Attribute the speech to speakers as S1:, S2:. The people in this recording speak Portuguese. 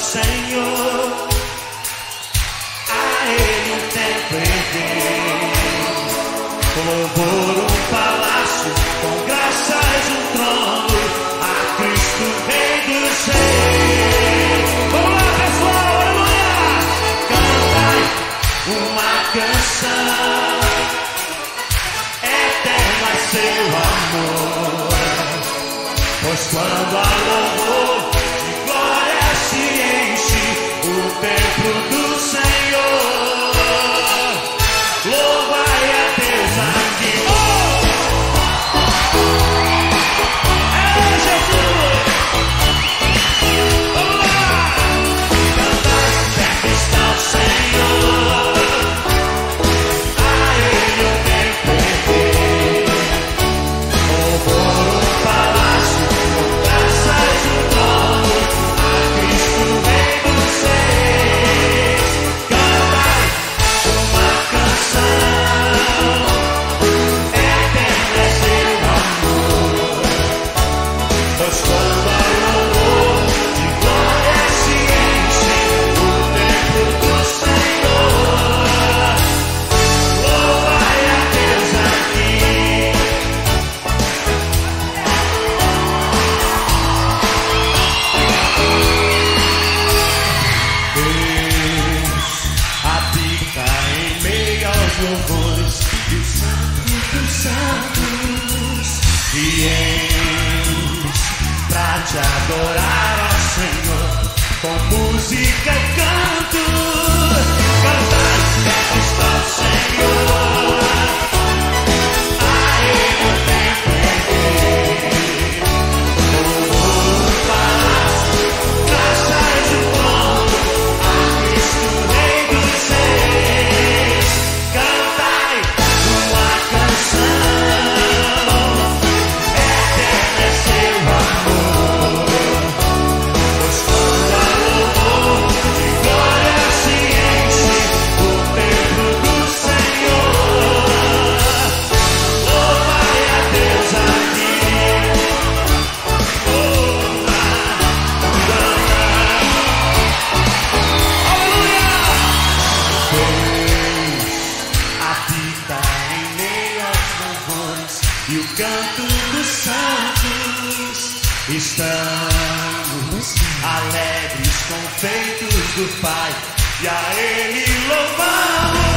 S1: Senhor, a Ele o tempo herdeu. Louvor um palácio, com graças um trono, a Cristo Rei do céu. Vamos lá, pessoal, aleluia! Cantai uma canção, eterno é seu amor, pois quando a louvor, tempo do your voice. You dos you sound. Pra te adorar. estamos alegres com feitos do Pai e a Ele louvamos.